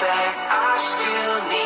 back, I still need.